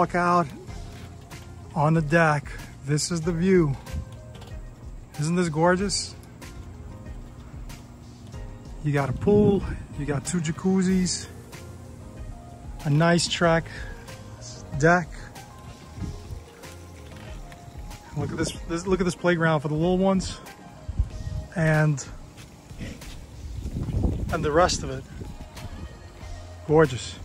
Walk out on the deck. This is the view. Isn't this gorgeous? You got a pool, you got two jacuzzis, a nice Trex deck. Look at this, this look at this playground for the little ones and and the rest of it. Gorgeous.